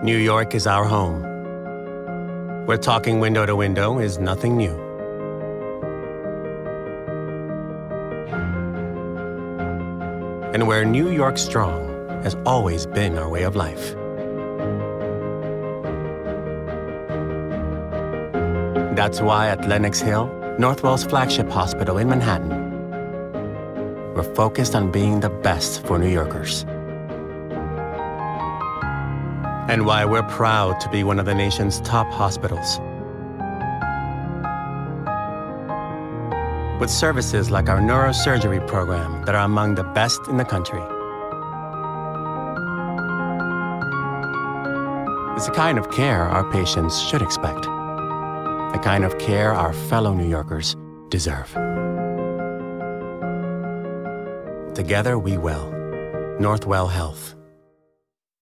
New York is our home. Where talking window to window is nothing new. And where New York strong has always been our way of life. That's why at Lenox Hill, Northwell's flagship hospital in Manhattan, we're focused on being the best for New Yorkers. And why we're proud to be one of the nation's top hospitals. With services like our neurosurgery program that are among the best in the country. It's the kind of care our patients should expect the kind of care our fellow New Yorkers deserve. Together we will. Northwell Health.